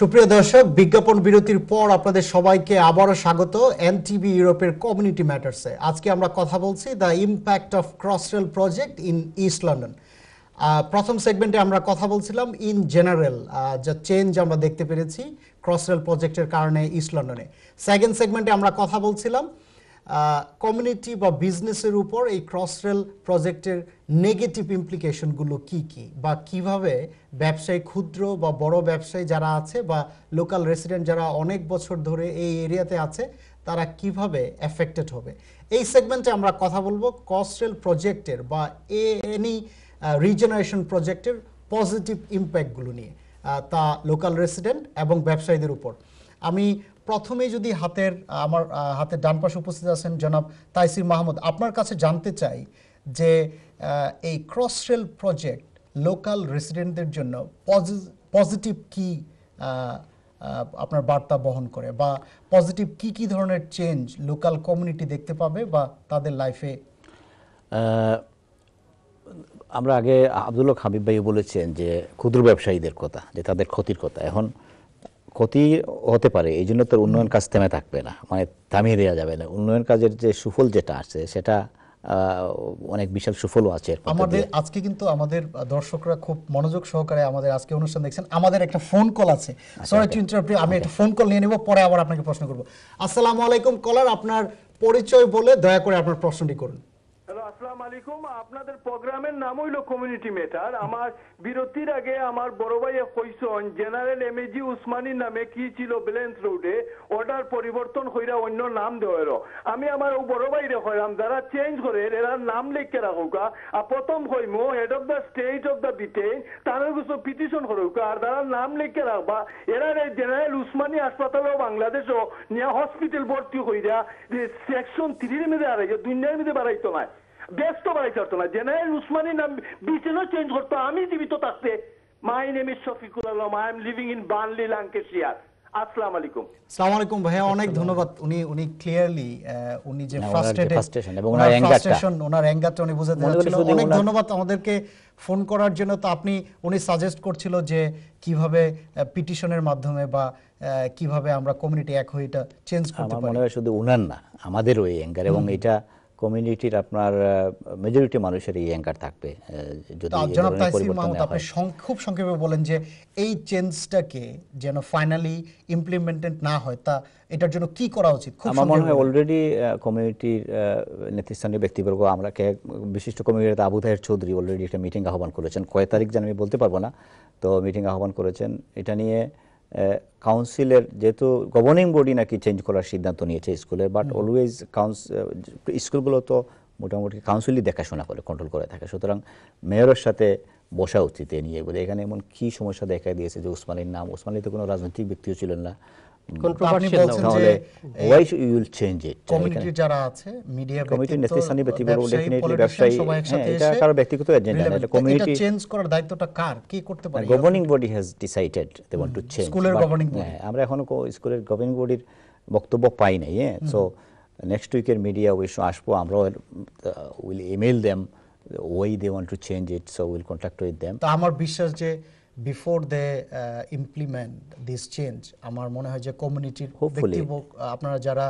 সুপ্রিয় দর্শক, বিজ্ঞাপন বিরতির পর আপনাদের সবাইকে আবারও স্বাগত এনটিভি ইউরোপের কমিউনিটি ম্যাটার্সে আজকে আমরা কথা বলছি the impact of Crossrail project in East London প্রথম সেগমেন্টে আমরা কথা বলছিলাম ইন জেনারেল যা চেঞ্জ আমরা দেখতে পেরেছি ক্রসরেল প্রজেক্টের কারণে ইস্ট লন্ডনে সেকেন্ড সেগমেন্টে আমরা কথা বলছিলাম কমিউনিটি বা বিজনেসের উপর এই ক্রসরেল প্রজেক্টের নেগেটিভ ইমপ্লিকেশনগুলো কি কি? বা কীভাবে ব্যবসায়ী ক্ষুদ্র বা বড় ব্যবসায়ী যারা আছে বা লোকাল রেসিডেন্ট যারা অনেক বছর ধরে এই এরিয়াতে আছে, তারা কীভাবে এফেক্টেড হবে? এই সেগমেন্টে আমরা কথা বলব ক্রসরেল প্রজেক্টের বা এনি রিজেনারেশন প্রজেক্টের পজিটিভ ইম্প্যাক্টগুলো নিয়ে তা লোকাল রেসিডেন্ট এবং ব্যবসায়ীদের উপর। আমি প্রথমে যদি হাতের আমার হাতের ডান পাশে উপস্থিত আছেন জনাব তাইসির মাহমুদ, আপনার কাছে জানতে চাই যে এই ক্রস রেল প্রজেক্ট লোকাল রেসিডেন্টদের জন্য পজিটিভ কি আপনার বার্তা বহন করে বা পজিটিভ কি কি ধরনের চেঞ্জ লোকাল কমিউনিটি দেখতে পাবে বা তাদের লাইফে আমরা আগে আব্দুল্লাহ হাবিব ভাই বলেছেন যে, ক্ষুদ্র ব্যবসায়ীদের কথা, যে তাদের ক্ষতির কথা। এখন ক্ষতি হতে পারে এই জন্য তোর উন্নয়ন কাজ থেমে থাকবে না মানে থামিয়ে দেওয়া যাবে না। উন্নয়ন কাজের যে সুফল যেটা আছে সেটা অনেক বিশাল সুফলও আছে আমাদের আজকে কিন্তু আমাদের দর্শকরা খুব মনোযোগ সহকারে আমাদের আজকে অনুষ্ঠান দেখছেন। আমাদের একটা ফোন কল আছে। সরি টু ইন্টারাপ্ট আমি একটা ফোন কল নিয়ে নেব পরে আবার আপনাকে প্রশ্ন করব। আসসালামু আলাইকুম কলার আপনার পরিচয় বলে দয়া করে আপনার প্রশ্নটি করুন। আসসালামু আলাইকুম। আপনাদের প্রোগ্রামের নাম হইল কমিউনিটি মেটার আমার বিরতির আগে আমার বড় ভাই কইসন জেনারেল এমএজি উসমানী নামে কি ছিল ব্যালেন্স রোডে অর্ডার পরিবর্তন হইরা অন্য নাম দেওয়ার আমি আমার ও বড় ভাই হইলাম, যারা চেঞ্জ করে, এরা নাম লিখে রাখুকা আর প্রথম কইমু head of the state of the Britain তার কিছু পিটিশন করুকা, আর যারা নাম লিখে রাখবা, এরা জেনারেল উসমানী হাসপাতালও বাংলাদেশও নিয়া হসপিটাল ভর্তি হইরা সেকশন থ্রির মধ্যে আড়াইছে দুনিয়ার মধ্যে বাড়াইতো না। ব্যস্ত বাড়াই করতো না। জেনারেল উসমানী নাম বিচেনও চেঞ্জ করতো আমি জীবিত থাকতে। My name is Shafiqul Alam I am living in Burnley Lancashire আসসালামু আলাইকুম। আসসালামু আলাইকুম ভাইয়া অনেক ধন্যবাদ। উনি উনি ক্লিয়ারলি উনি যে ফ্রাস্ট্রেটেড এবং ওনার ফ্রাস্ট্রেশন ওনার অ্যাঙ্গারটা উনি বোঝাতে চাচ্ছিল অনেক ধন্যবাদ আমাদেরকে ফোন করার জন্য। তো আপনি উনি সাজেস্ট করছিল যে কীভাবে পিটিশনের মাধ্যমে বা আহ, কীভাবে আমরা কমিউনিটি এক হয়ে এটা চেঞ্জ করতে আমার মনে হয় শুধু উনার না আমাদেরও এই অ্যাঙ্গার এবং এটা কমিউনিটির আপনার মেজরিটি মানুষের এই অ্যাঙ্গার থাকবে যদি জনাব তাইসির মাহমুদ আপনি খুব সংক্ষেপে বলেন যে এই চেঞ্জটাকে যেন ফাইনালি ইমপ্লিমেন্টেড না হয় তা এটার জন্য কি করা উচিত? খুব আমার মনে হয় অলরেডি কমিউনিটির নেতৃস্থানীয় ব্যক্তিবর্গ আমরা কে বিশিষ্ট কমিউনিটি আবু তাহের চৌধুরী অলরেডি একটা মিটিং আহ্বান করেছেন। কয় তারিখ যেন আমি বলতে পারব না তো মিটিং আহ্বান করেছেন। এটা নিয়ে কাউন্সিলের যেহেতু গভর্নিং বডি নাকি চেঞ্জ করার সিদ্ধান্ত নিয়েছে স্কুলের বাট অলওয়েজ স্কুলগুলো তো মোটামুটি কাউন্সিলই দেখাশোনা করে কন্ট্রোল করে থাকে। সুতরাং মেয়রের সাথে বসা উচিত এ নিয়ে বলে। এখানে এমন কি সমস্যা দেখা দিয়েছে যে ওসমানীর নাম? উসমানী তো কোনো রাজনৈতিক ব্যক্তিও ছিলেন না। আপনি Controversial বলছেন যে তাহলে why you will change it community যারা আছে মিডিয়া কমিটির নেতৃস্থানীয় ব্যক্তিবর্গ definitely ব্যবসায়ী, সবাই একসাথে এটা কারও ব্যক্তিগত agenda না, এটা community- চেঞ্জ করার দায়িত্বটা কার? কে করতে পারে? Governing body has decided they want to change স্কুলের governing body। আমরা এখনও স্কুলের গভর্নিং বডির বক্তব্য পাই নাই হ্যাঁ সো নেক্সট উইকের মিডিয়া উইশ আসব আমরা will email them why they want to change it so will contact with them তো আমার বিশ্বাস যে before they implement this change আমার মনে হয় যে কমিউনিটির ব্যক্তিবর্গ আপনারা যারা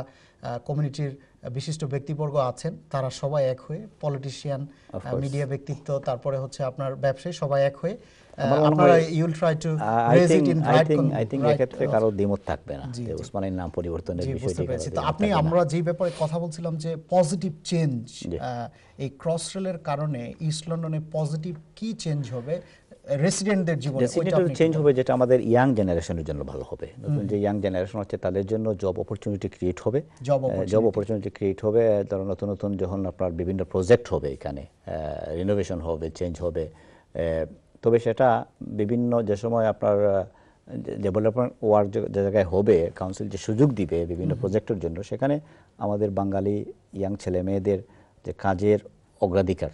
কমিউনিটির বিশিষ্ট ব্যক্তিবর্গ আছেন তারা সবাই এক হয়ে পলিটিশিয়ান মিডিয়া ব্যক্তিত্ব তারপরে হচ্ছে আপনার ব্যবসায়ী সবাই এক হয়ে আহ, আমার আপনারা you'll try to raise it in right I think এক্ষেত্রে কারও দ্বিমত থাকবে না। যে উসমানের নাম পরিবর্তনের বিষয়টি বুঝতে পেরেছি। কারও তো আপনি আমরা যে ব্যাপারে কথা বলছিলাম যে পজিটিভ চেঞ্জ। এই ক্রস রেলের কারণে ইস্ট লন্ডনে পজিটিভ কি চেঞ্জ হবে রেসিডেন্টদের জীবনে ওইটা চেঞ্জ হবে যেটা আমাদের ইয়াং জেনারেশনের জন্য ভালো হবে। নতুন যে ইয়াং জেনারেশন হচ্ছে তাদের জন্য জব অপরচুনিটি ক্রিয়েট হবে। জব অপরচুনিটি ক্রিয়েট হবে। ধরো নতুন নতুন যখন আপনার বিভিন্ন প্রজেক্ট হবে এখানে রিনোভেশন হবে চেঞ্জ হবে তবে সেটা বিভিন্ন যে সময় আপনার ডেভেলপমেন্ট ওয়ার্ক যে জায়গায় হবে কাউন্সিল যে সুযোগ দিবে বিভিন্ন প্রজেক্টের জন্য সেখানে আমাদের বাঙালি ইয়াং ছেলে মেয়েদের যে কাজের অগ্রাধিকার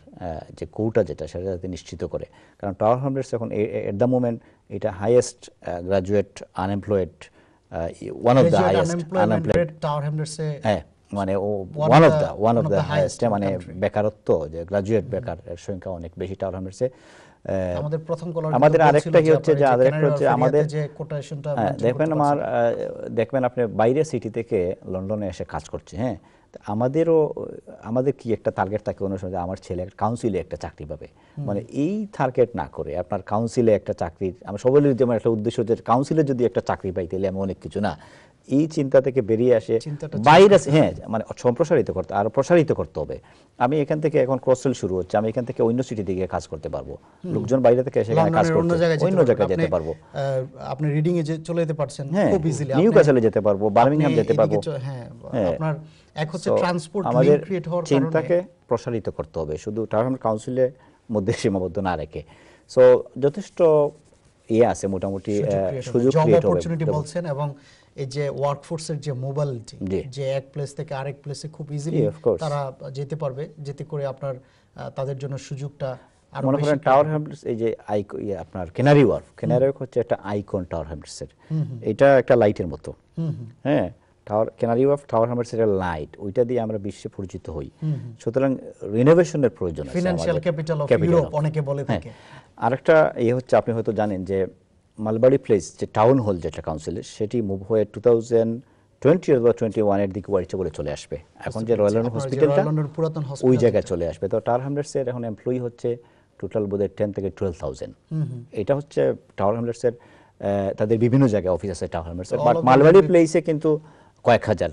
যে কৌটা যেটা সেটা যাতে নিশ্চিত করে। কারণ টাওয়ার হামলেটস এখন এট দ্য মোমেন্ট এটা highest graduate unemployed one of the highest unemployed rate Tower হ্যাঁ মানে ও one of the one of the highest মানে বেকারত্ব যে গ্রাজুয়েট বেকার এর সংখ্যা অনেক বেশি টাওয়ার হামলেটসে আমাদের প্রথম কলার আমাদের আরেকটা কি হচ্ছে যে আরেকটা হচ্ছে আমাদের যে কোটেশনটা হ্যাঁ, দেখবেন আমার দেখবেন আপনি বাইরে সিটি থেকে লন্ডনে এসে কাজ করছে হ্যাঁ। আমাদেরও আমাদের কি একটা টার্গেট থাকে অনুসারে যে আমার ছেলে কাউন্সিলে একটা চাকরি পাবে। মানে এই টার্গেট না করে আপনার কাউন্সিলে একটা চাকরির আমার সবাই যেমন একটা উদ্দেশ্য যে কাউন্সিলে যদি একটা চাকরি পাই তাহলে আমি অনেক কিছু না। এই চিন্তা থেকে বেরিয়ে আসে বাইরে হ্যাঁ মানে সম্প্রসারিত করতে আরও প্রসারিত করতে হবে। আমি এখান থেকে এখন ক্রসেল শুরু হচ্ছে আমি এখান থেকে অন্য সিটি থেকে কাজ করতে পারব। লোকজন বাইরে থেকে এসে এখানে কাজ লন্ডনের অন্য জায়গায় যেতে পারব। আপনি রিডিং এ চলে যেতে পারছেন হ্যাঁ খুব ইজিলি নিউ ক্যাসেলে যেতে পারব বার্মিংহাম যেতে পারব। হ্যাঁ হ্যাঁ। আপনার এক হচ্ছে ট্রান্সপোর্ট আমাদের ক্রিয়েট হওয়ার চিন্তাকে প্রসারিত করতে হবে শুধু টাউন কাউন্সিলের মধ্যে সীমাবদ্ধ না রেখে। সো যথেষ্ট ইয়ে আছে মোটামুটি সুযোগ ক্রিয়েট হবে অপরচুনিটি বলছেন এবং এই যে ওয়ার্কফোর্সের যে মোবাইলিটি যে এক প্লেস থেকে আরেক প্লেসে খুব ইজিলি. তারা যেতে পারবে যেতে করে আপনার তাদের জন্য সুযোগটা মনে করেন টাওয়ার হ্যামলেটস এই যে আইকো ইয়ে আপনার কেনারি ওয়ার্ফ কেনারি ওয়ার্ফ হচ্ছে একটা আইকন টাওয়ার হ্যামলেটসের এটা একটা লাইটের মতো। হ্যাঁ Tower Canary Wharf Tower Hamlets এর লাইট ওইটা দিয়ে আমরা বিশ্বে পরিচিত হই। সুতরাং রিনোভেশনের প্রয়োজন আছে ফিনান্সিয়াল ক্যাপিটাল অফ ইউরোপ অনেকে বলে হ্যাঁ। থাকে। আরেকটা ইয়ে হচ্ছে আপনি হয়তো জানেন যে মালবাড়ি প্লেস যে টাউন হল যেটা কাউন্সিলের সেটি মুভ হয়ে টু থাউজেন্ড টোয়েন্টি অথবা টোয়েন্টি ওয়ানের দিকে ওয়ারিচে বলে চলে আসবে। এখন যে রয়্যাল লন্ডন হসপিটালটা পুরাতন ওই জায়গায় চলে আসবে। তো টাওয়ার হ্যামলেটসের এখন এমপ্লয়ি হচ্ছে টোটাল বোধহয় টেন থেকে টুয়েলভ থাউজেন্ড এটা হচ্ছে টাওয়ার হ্যামলেটসের আহ, তাদের বিভিন্ন জায়গায় অফিস আছে টাওয়ার হ্যামলেটসের all বাট মালবাড়ি প্লেসে কিন্তু কয়েক হাজার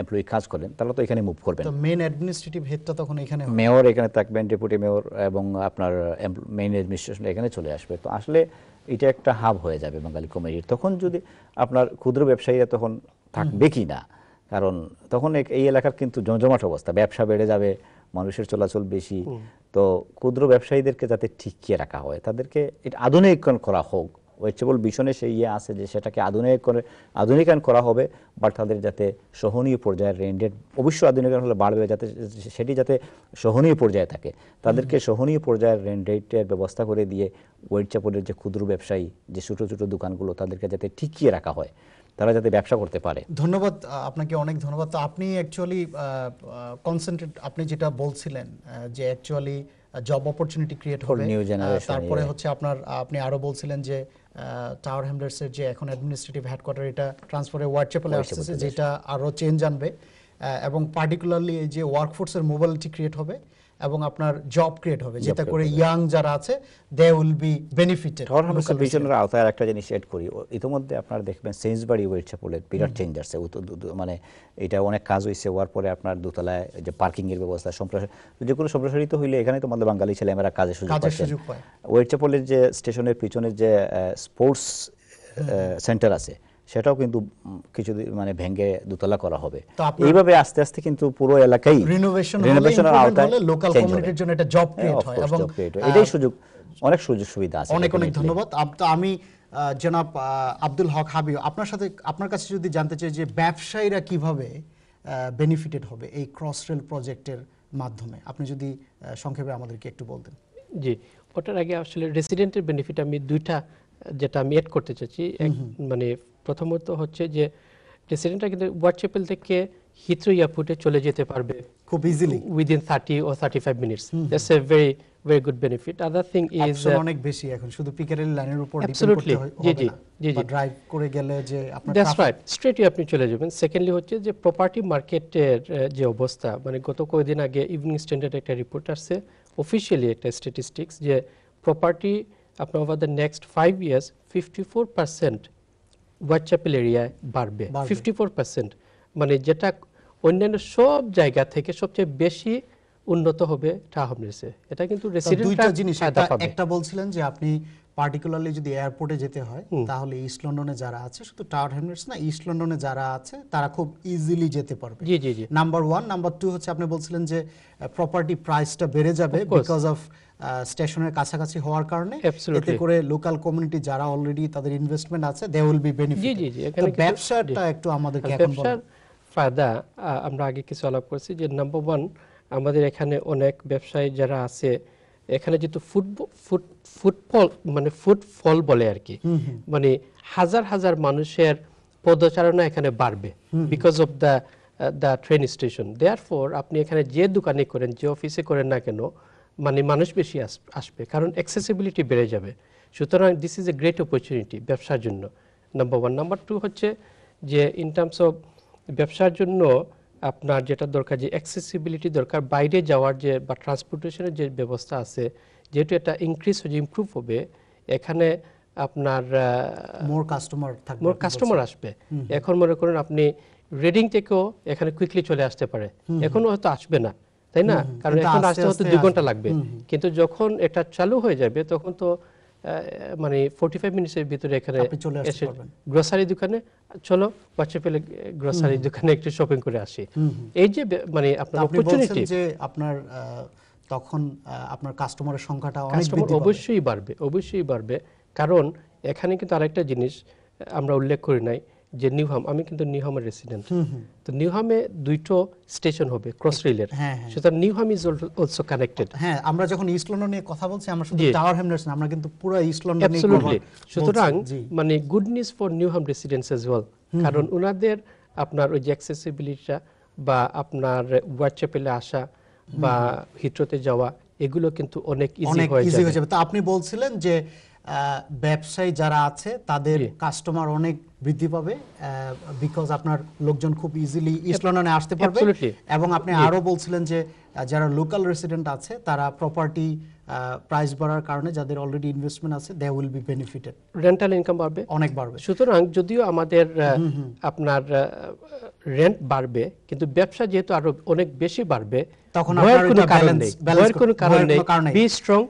এমপ্লয়ি কাজ করেন। তারা তো এখানে মুভ করবেন। তো মেইন অ্যাডমিনিস্ট্রেটিভ হেডটা তখন এখানে মেয়র এখানে থাকবেন ডেপুটি মেয়র এবং আপনার মেইন অ্যাডমিনিস্ট্রেশন এখানে চলে আসবে। তো আসলে এটা একটা হাব হয়ে যাবে বাঙালি কমিটির তখন যদি আপনার ক্ষুদ্র ব্যবসায়ীরা তখন থাকবে কি না কারণ তখন এই এলাকার কিন্তু জমজমাট অবস্থা ব্যবসা বেড়ে যাবে মানুষের চলাচল বেশি। তো ক্ষুদ্র ব্যবসায়ীদেরকে যাতে ঠিকিয়ে রাখা হয় তাদেরকে এটা আধুনিকরণ করা হোক ওয়েচেবল ভীষণে সেই ইয়ে আছে যে সেটাকে আধুনিক করে আধুনিকায়ন করা হবে বাট তাদের যাতে সহনীয় পর্যায়ের রেন্ডের অবশ্যই আধুনিকায়ন হলে বাড়বে যাতে সেটি যাতে সহনীয় পর্যায়ে থাকে। তাদেরকে সহনীয় পর্যায়ের রেন্ট রেটের ব্যবস্থা করে দিয়ে ওয়েটচাপলের যে ক্ষুদ্র ব্যবসায়ী যে ছোটো ছোটো দোকানগুলো তাদেরকে যাতে টিকিয়ে রাখা হয় তারা যাতে ব্যবসা করতে পারে। ধন্যবাদ আপনাকে অনেক ধন্যবাদ। তো আপনি অ্যাকচুয়ালি কনসেন্ট্রেট আপনি যেটা বলছিলেন যে অ্যাকচুয়ালি জব অপরচুনিটি ক্রিয়েট হবে তারপরে হচ্ছে আপনার আপনি আরও বলছিলেন যে টাওয়ার হ্যামলেটসের যে এখন অ্যাডমিনিস্ট্রেটিভ হেডকোয়ার্টার এটা ট্রান্সফারে ওয়ার্ডচেপলে আসতেছে যেটা আরও চেঞ্জ আনবে। এবং পার্টিকুলারলি এই যে ওয়ার্কফোর্সের মোবাইলটি ক্রিয়েট হবে এবং আপনার জব ক্রিয়েট হবে। যেটা করে ইয়াং যারা আছে they will be benefited Tower হাউসের ভিশনের আওতায় একটা জিনিস এড করি। ইতিমধ্যে আপনারা দেখবেন সেন্সবাড়ি ওয়েটচাপলের বিরাট চেঞ্জ আসছে মানে এটা অনেক কাজ হয়েছে হওয়ার পরে আপনার দোতলায় যে পার্কিং এর ব্যবস্থা সম্প্রসার যেগুলো সম্প্রসারিত হইলে এখানে তো আমাদের বাঙালি ছেলে আমরা কাজের সুযোগ পায়। ওয়েটচাপলের যে স্টেশনের পিছনে যে স্পোর্টস সেন্টার আছে সেটাও কিন্তু কিছুদিন মানে ভেঙে দোতলা করা হবে। এইভাবে আস্তে আস্তে কিন্তু পুরো এলাকাই রিনোভেশন রিনোভেশনের আওতায় হলে লোকাল কমিউনিটির জন্য একটা জব ক্রিয়েট হয় এবং এটাই সুযোগ অনেক সুযোগ সুবিধা আছে অনেক অনেক ধন্যবাদ। আপ- তো আমি জনাব আব্দুল হক হাবিব আপনার সাথে আপনার কাছে যদি জানতে চাই যে ব্যবসায়ীরা কীভাবে বেনিফিটেড হবে এই ক্রস রেল প্রজেক্টের মাধ্যমে আপনি যদি সংক্ষেপে আমাদেরকে একটু বলতেন। জি ওটার আগে আসলে রেসিডেন্টের বেনিফিট আমি দুইটা যেটা আমি এড করতে চাচ্ছি মানে প্রথমত হচ্ছে যে রেসিডেন্টরা কিন্তু হোয়াটসঅ্যাপেল থেকে হিথ্রো এয়ারপোর্টে চলে যেতে পারবে খুব easily within thirty O thirty five minutes that's a very very good benefit other thing is অনেক বেশি এখন শুধু পিকারের লাইনের উপর ডিপেন্ড করতে হয়- জি, জি, জি, জি। ড্রাইভ করে গেলে যে আপনার দ্যাটস রাইট স্ট্রেটই আপনি চলে যাবেন। সেকেন্ডলি হচ্ছে যে প্রপার্টি মার্কেটের যে অবস্থা মানে গত কয়েকদিন আগে ইভিনিং স্ট্যান্ডার্ড একটা রিপোর্ট আসছে অফিসিয়ালি একটা স্ট্যাটিস্টিক্স যে প্রপার্টি আপনার over the next five years fifty four percent হোয়াটসঅ্যাপেল এরিয়ায় বাড়বে। ফিফটি ফোর পার্সেন্ট মানে যেটা অন্যান্য সব জায়গা থেকে সবচেয়ে বেশি উন্নত হবে টাহমনেসে এটা কিন্তু রেসিডেন্ট দুইটা জিনিস একটা বলছিলেন যে আপনি পার্টিকুলারলি যদি এয়ারপোর্টে যেতে হয় তাহলে ইস্ট লন্ডনে যারা আছে শুধু টাওয়ার হ্যামলেটস না ইস্ট লন্ডনে যারা আছে তারা খুব ইজিলি যেতে পারবে। জি জি জি। নাম্বার ওয়ান নাম্বার টু হচ্ছে আপনি বলছিলেন যে প্রপার্টি প্রাইসটা বেড়ে যাবে বিকজ অফ স্টেশনের কাছাকাছি হওয়ার কারণে। এতে করে লোকাল কমিউনিটি যারা অলরেডি তাদের ইনভেস্টমেন্ট আছে দে উইল বি বেনিফিট জি, জি, কিন্তু- ব্যবসাটা একটু আমাদেরকে এখন বলেন। ফায়দা আমরা আগে কিছু আলাপ করছি যে নাম্বার ওয়ান আমাদের এখানে অনেক ব্যবসায়ী যারা আছে এখানে যেহেতু ফুটবল ফুট ফুটফল মানে ফুটফল বলে আর কি। মানে হাজার হাজার মানুষের পদচারণা এখানে বাড়বে because of the the train station therefore আপনি এখানে যে দোকানে করেন যে অফিসে করেন না কেন মানে মানুষ বেশি আস- আসবে। কারণ অ্যাক্সেসিবিলিটি বেড়ে যাবে। সুতরাং this is a great opportunity ব্যবসার জন্য। নাম্বার ওয়ান নাম্বার টু হচ্ছে যে ইন টার্মস অফ ব্যবসার জন্য আপনার যেটা দরকার যে অ্যাক্সেসিবিলিটি দরকার বাইরে যাওয়ার যে বা ট্রান্সপোর্টেশনের যে ব্যবস্থা আছে যেহেতু এটা ইনক্রিজ হয়ে ইমপ্রুভ হবে এখানে আপনার মোর কাস্টমার থাকবে মোর কাস্টমার আসবে। এখন মনে করেন আপনি রেডিং থেকেও এখানে কুইকলি চলে আসতে পারে। এখন হয়তো আসবে না তাই না? কারণ এখন আসতে হয়তো দুই ঘণ্টা লাগবে। কিন্তু যখন এটা চালু হয়ে যাবে তখন তো মানে ফোর্টি ফাইভ মিনিটসের ভিতরে এখানে এসে গ্রোসারি দোকানে চলো বাচ্চা পেলে গ্রোসারি দোকানে একটু শপিং করে আসি। এই যে মানে আপনার অপরচুনিটি যে আপনার তখন আপনার কাস্টমারের সংখ্যাটা অনেক। অবশ্যই বাড়বে অবশ্যই বাড়বে। কারণ এখানে কিন্তু আরেকটা জিনিস আমরা উল্লেখ করি নাই যে নিউহাম আমি কিন্তু নিউহামের রেসিডেন্ট তো নিউহামে দুইটো স্টেশন হবে ক্রস রেলের হ্যাঁ, হ্যাঁ। সুতরাং নিউহাম ইজ অলসো কানেক্টেড হ্যাঁ আমরা যখন ইস্ট লন্ডন নিয়ে কথা বলছি আমরা শুধু টাওয়ার হ্যামলেটস না আমরা কিন্তু পুরো ইস্ট লন্ডন নিয়ে কথা সুতরাং মানে good news for Newham residents as well কারণ ওনাদের আপনার ওই যে অ্যাক্সেসিবিলিটিটা বা আপনার হোয়াটসঅ্যাপেলে আসা বা হিট্রোতে যাওয়া এগুলো কিন্তু অনেক ইজি হয়ে যাবে। তো আপনি বলছিলেন যে ব্যবসায়ী যারা আছে তাদের কাস্টমার অনেক বৃদ্ধি পাবে বিকজ আপনার লোকজন খুব ইজিলি ইস্ট লন্ডনে আসতে পারবে। এবং আপনি আরও বলছিলেন যে যারা লোকাল রেসিডেন্ট আছে তারা প্রপার্টি প্রাইস বাড়ার কারণে যাদের অলরেডি ইনভেস্টমেন্ট আছে they will be benefited rental income বাড়বে। অনেক বাড়বে। সুতরাং যদিও আমাদের আপনার রেন্ট বাড়বে কিন্তু ব্যবসা যেহেতু আরও অনেক বেশি বাড়বে তখন আপনার কোনো কারণ নেই। কোনো কারণ নেই। Be strong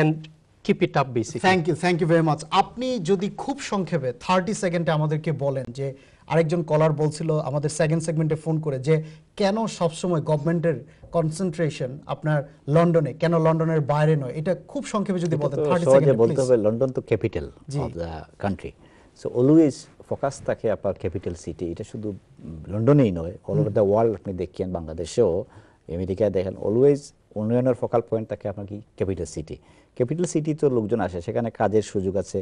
and keep it up basically thank you thank you very much আপনি যদি খুব সংক্ষেপে থার্টি সেকেন্ডে আমাদেরকে বলেন যে আরেকজন কলার বলছিল আমাদের সেকেন্ড সেগমেন্টে ফোন করে যে কেন সবসময় গভর্নমেন্টের কনসেন্ট্রেশন আপনার লন্ডনে কেন লন্ডনের বাইরে নয়? এটা খুব সংক্ষেপে যদি বলতেন তো থার্টি সেকেন্ডে বলতে হবে লন্ডন তো capital G. Of the country so always focus থাকে আপনার ক্যাপিটাল সিটি এটা শুধু লন্ডনেই নয় অল ওভার দ্য ওয়ার্ল্ড আপনি দেখেন বাংলাদেশেও আমেরিকায় দেখেন অলওয়েজ উন্নয়নের ফোকাল পয়েন্ট থাকে আপনার কি ক্যাপিটাল সিটি ক্যাপিটাল সিটি তো লোকজন আসে সেখানে কাজের সুযোগ আছে।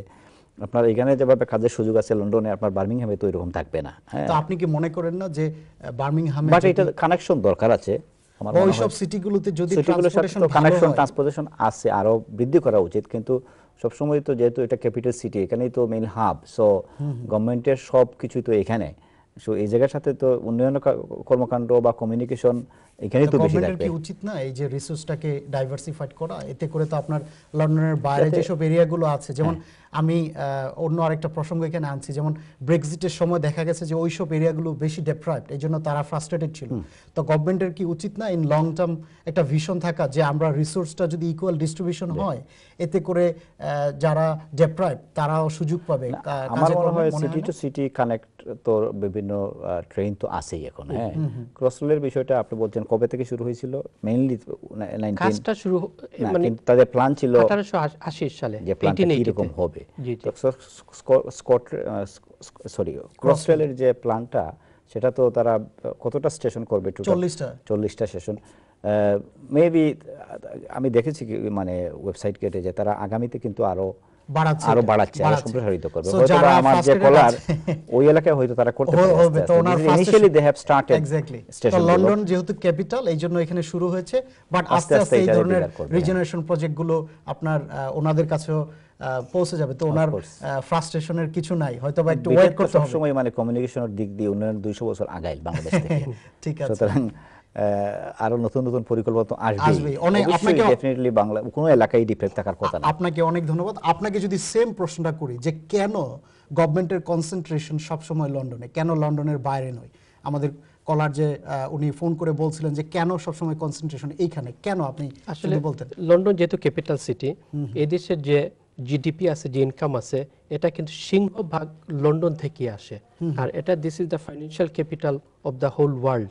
আপনার এখানে যেভাবে কাজের সুযোগ আছে লন্ডনে আপনার বার্মিংহামে তো এরকম থাকবে না হ্যাঁ। তো আপনি কি মনে করেন না যে বার্মিংহামে বাট এটা কানেকশন দরকার আছে আমার ওই সব সিটিগুলোতে যদি ট্রান্সপোর্টেশন কানেকশন ট্রান্সপোর্টেশন আছে আরও বৃদ্ধি করা উচিত। কিন্তু সবসময় তো যেহেতু এটা ক্যাপিটাল সিটি এখানেই তো মেইন হাব সো গভর্নমেন্টের সব কিছুই তো এখানে। সো এই জায়গার সাথে তো উন্নয়ন কর্মকাণ্ড বা কমিউনিকেশন এখানেই তো বেশি থাকবে। কি উচিত না এই যে রিসোর্সটাকে ডাইভার্সিফাইড করা? এতে করে তো আপনার লন্ডনের বাইরে যেসব এরিয়াগুলো আছে যেমন আমি অন্য আরেকটা প্রসঙ্গ এখানে আনছি যেমন ব্রেক্সিটের সময় দেখা গেছে যে ওইসব এরিয়াগুলো বেশি ডেপ্রাইভড এই জন্য তারা ফ্রাস্ট্রেটেড ছিল। তো গভর্নমেন্টের কি উচিত না ইন লং টার্ম একটা ভিশন থাকা যে আমরা রিসোর্সটা যদি ইকুয়াল ডিস্ট্রিবিউশন হয় এতে করে যারা ডেপ্রাইভ তারাও সুযোগ পাবে আমার মনে হয় সিটি টু সিটি কানেক্ট তো বিভিন্ন ট্রেন তো আছেই এখন হ্যাঁ? ক্রসরেলের বিষয়টা আপনি বলছেন কবে থেকে শুরু হয়েছিল? মেইনলি কাজটা শুরু মানে তাদের প্ল্যান ছিল আঠারোশো আশি সালে যে প্ল্যানটা 1880 তে। হবে স্কট সরি ক্রসরেলের যে প্ল্যানটা সেটা তো তারা কতটা স্টেশন করবে total? 40টা। চল্লিশটা স্টেশন মেবি আমি দেখেছি মানে ওয়েবসাইট কেটে যে তারা আগামীতে কিন্তু আরও আরও বাড়াচ্ছে আরও সম্প্রসারিত করবে। হয়তো আমার যে কলার ওই এলাকায় হয়তো তারা করতে হ- তো ওনার initially they have started exactly তো লন্ডন যেহেতু ক্যাপিটাল এই জন্য এখানে শুরু হয়েছে বাট আস্তে আস্তে আস্তে আস্তে এই ধরনের রিজেনারেশন প্রজেক্টগুলো আপনার ওনাদের কাছেও পৌঁছে যাবে। তো ওনার. ফ্রাস্ট্রেশনের কিছু নাই। হয়তো বা একটু ওয়েট করতে হবে। সবসময় মানে কমিউনিকেশনের দিক দিয়ে উন্নয়ন দুইশো বছর আগাইল বাংলাদেশ থেকে। ঠিক আছে। সুতরাং আরও নতুন নতুন পরিকল্পনা। আসবেই। অনেক- আপনাকে- ডেফিনেটলি বাংলা কোনো এলাকায় ডিফেক্ট থাকার কথা না। আপনাকে অনেক ধন্যবাদ। আপনাকে যদি সেম প্রশ্নটা করি যে কেন গভর্নমেন্টের কনসেন্ট্রেশন সবসময় লন্ডনে? কেন লন্ডনের বাইরে নয়? আমাদের কলার যে আহ, উনি ফোন করে বলছিলেন যে কেন সবসময় কনসেন্ট্রেশন এইখানে? কেন আপনি আসলে বলতেন? লন্ডন যেহেতু ক্যাপিটাল সিটি এই দেশের যে জিডিপি আছে যে ইনকাম আছে এটা কিন্তু সিংহভাগ লন্ডন থেকে আসে। আর এটা this is the financial capital of the whole world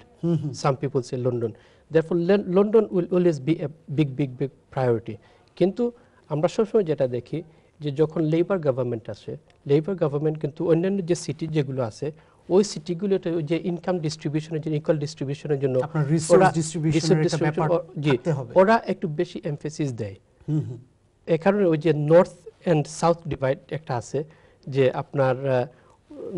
some people say London therefore London will always be a big big big priority কিন্তু আমরা সবসময় যেটা দেখি যে যখন লেবার গভর্নমেন্ট আসে লেবার গভর্নমেন্ট কিন্তু অন্যান্য যে সিটি যেগুলো আছে ওই সিটিগুলোতে যে ইনকাম ডিস্ট্রিবিউশনের জন্য ইকুয়াল ডিস্ট্রিবিউশনের জন্য ওরা- একটু বেশি এমফেসিস দেয়। এ কারণে ওই যে নর্থ অ্যান্ড সাউথ ডিভাইড একটা আছে যে আপনার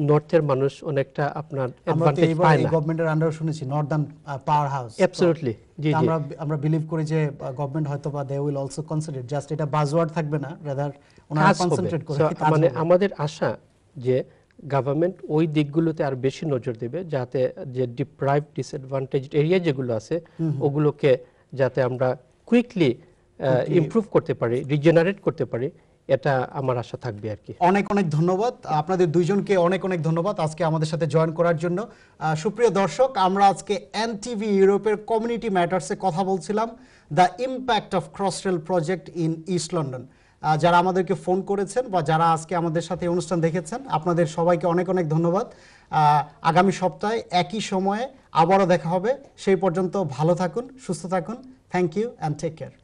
নর্থের মানুষ অনেকটা আপনার অ্যাডভান্টেজ পায় না। গভর্নমেন্টের আন্ডার শুনেছি নর্দার্ন পাওয়ার হাউস অ্যাবসলিউটলি জি জি। আমরা আমরা বিলিভ করি যে গভর্নমেন্ট হয়তো বা they will also consider just এটা বাজওয়ার্ড থাকবে না রাদার ওনারা কনসেন্ট্রেট করে মানে আমাদের আশা যে গভর্নমেন্ট ওই দিকগুলোতে আর বেশি নজর দেবে যাতে যে ডিপ্রাইভ ডিসঅ্যাডভান্টেজ এরিয়া যেগুলো আছে ওগুলোকে যাতে আমরা কুইকলি ইমপ্রুভ করতে পারি রিজেনারেট করতে পারি এটা আমার আশা থাকবে আর কি। অনেক অনেক ধন্যবাদ। আপনাদের দুইজনকে অনেক অনেক ধন্যবাদ আজকে আমাদের সাথে জয়েন করার জন্য। সুপ্রিয় দর্শক আমরা আজকে এনটিভি ইউরোপের কমিউনিটি ম্যাটার্সে কথা বলছিলাম the impact of Crossrail project in East London যারা আমাদেরকে ফোন করেছেন বা যারা আজকে আমাদের সাথে অনুষ্ঠান দেখেছেন আপনাদের সবাইকে অনেক অনেক ধন্যবাদ। আগামী সপ্তাহে একই সময়ে আবারও দেখা হবে। সেই পর্যন্ত ভালো থাকুন সুস্থ থাকুন। Thank you and take care